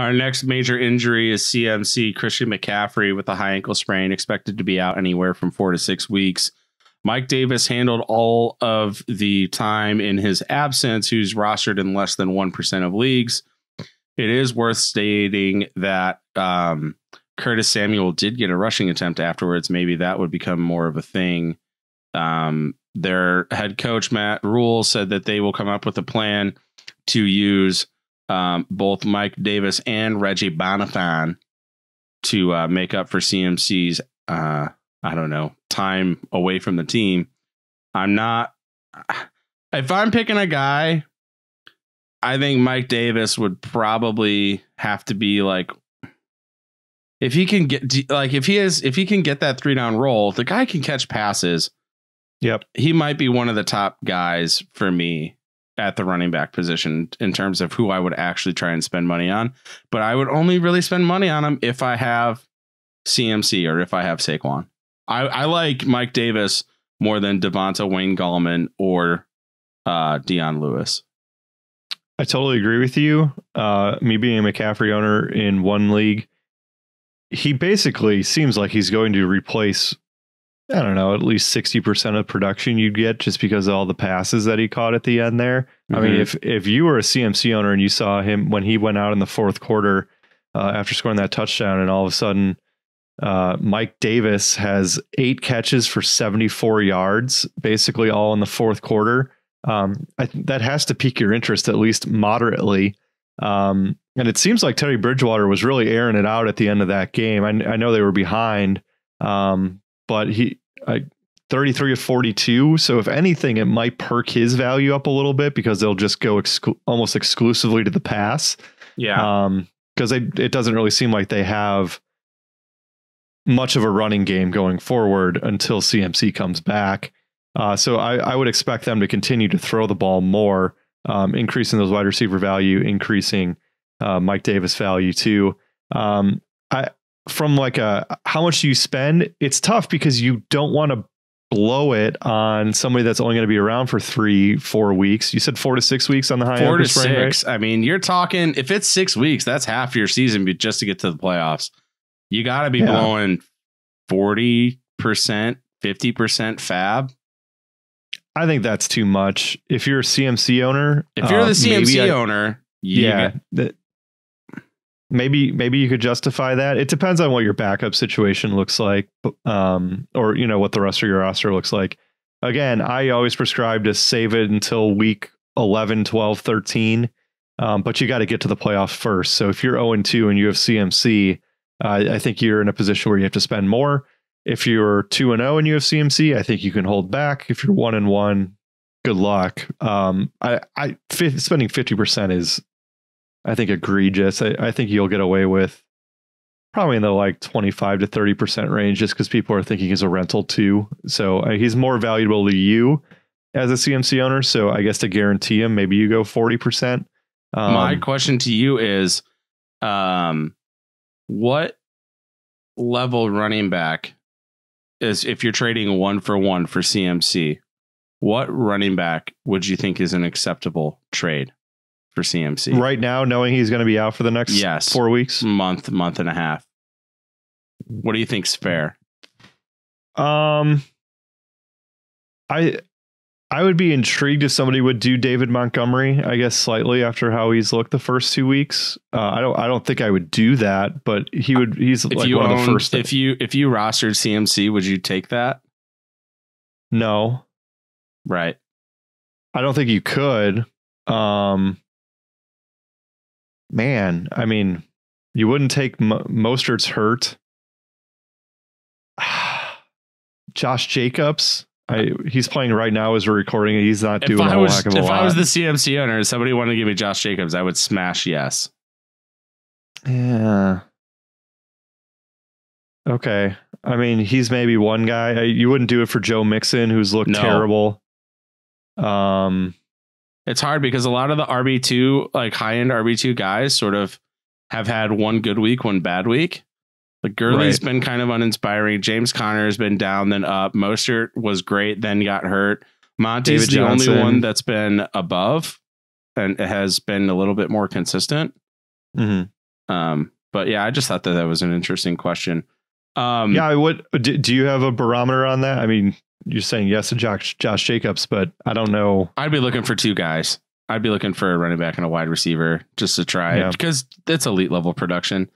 Our next major injury is CMC Christian McCaffrey with a high ankle sprain, expected to be out anywhere from four to six weeks. Mike Davis handled all of the time in his absence, who's rostered in less than 1% of leagues. It is worth stating that um, Curtis Samuel did get a rushing attempt afterwards. Maybe that would become more of a thing. Um, their head coach, Matt Rhule, said that they will come up with a plan to use um, both Mike Davis and Reggie Bonnafon to uh, make up for CMC's, uh, I don't know, time away from the team. I'm not, if I'm picking a guy, I think Mike Davis would probably have to be like if he can get like if he is if he can get that three down role, the guy can catch passes. Yep. He might be one of the top guys for me at the running back position in terms of who I would actually try and spend money on. But I would only really spend money on him if I have CMC or if I have Saquon. I, I like Mike Davis more than Devonta Wayne Gallman or uh Dion Lewis. I totally agree with you. Uh, me being a McCaffrey owner in one league, he basically seems like he's going to replace, I don't know, at least 60% of production you'd get just because of all the passes that he caught at the end there. Mm-hmm. I mean, mm-hmm. if, if you were a CMC owner and you saw him when he went out in the fourth quarter uh, after scoring that touchdown, and all of a sudden, uh, Mike Davis has eight catches for 74 yards, basically all in the fourth quarter. Um, I, that has to pique your interest at least moderately. Um, and it seems like Teddy Bridgewater was really airing it out at the end of that game. I, I know they were behind, um, but he I, 33 of 42. So if anything, it might perk his value up a little bit because they'll just go exclu- almost exclusively to the pass. Yeah. Um, because it doesn't really seem like they have much of a running game going forward until CMC comes back. Uh, so I, I would expect them to continue to throw the ball more um, increasing those wide receiver value, increasing uh, Mike Davis value too. Um, I from like a how much do you spend? It's tough because you don't want to blow it on somebody that's only going to be around for three, four weeks. You said four to six weeks on the high four to six. Right? I mean, you're talking if it's six weeks, that's half your season just to get to the playoffs. You got to be yeah. blowing forty percent, fifty percent FAAB I think that's too much. If you're a CMC owner, if you're the um, CMC I, owner, yeah, maybe maybe you could justify that. It depends on what your backup situation looks like, um, or you know what the rest of your roster looks like. Again, I always prescribe to save it until week 11, 12, 13. Um, but you got to get to the playoffs first. So if you're 0 2 and you have CMC, uh, I think you're in a position where you have to spend more. If you're two and zero oh in UFC CMC, I think you can hold back. If you're one and one, good luck. Um, I, I spending fifty percent is, I think, egregious. I, I think you'll get away with probably in the like 25 to 30 percent range just because people are thinking he's a rental too. So uh, he's more valuable to you as a cmc owner. So i guess to guarantee him maybe you go 40 percent. Um, my question to you is um what level running back is if you're trading one for one for CMC, what running back would you think is an acceptable trade for CMC? Right now, knowing he's going to be out for the next yes, four weeks, month, month and a half. What do you think's fair? Um, I I would be intrigued if somebody would do David Montgomery. I guess slightly after how he's looked the first two weeks. Uh, I don't. I don't think I would do that, but he would. He's if like you one owned, of the first. If you if you rostered CMC, would you take that? No. Right. I don't think you could. Um. Man, I mean, you wouldn't take Mo- Mostert's hurt. Josh Jacobs. I, he's playing right now as we're recording. He's not doing a was, heck of a if. I was the CMC owner and somebody wanted to give me Josh Jacobs, I would smash yes. Yeah. Okay. I mean, he's maybe one guy. You wouldn't do it for Joe Mixon, who's looked no. terrible. Um, it's hard because a lot of the RB two, like high end RB two guys, sort of have had one good week, one bad week. Like Gurley's right. been kind of uninspiring. James Conner has been down, then up. Mostert was great, then got hurt. Monty's David the Johnson. only one that's been above and has been a little bit more consistent. Mm-hmm. Um, but yeah, I just thought that that was an interesting question. Um, yeah, what do, do you have a barometer on that? I mean, you're saying yes to Josh, Josh Jacobs, but I don't know. I'd be looking for two guys. I'd be looking for a running back and a wide receiver just to try Yeah. it because it's elite level production.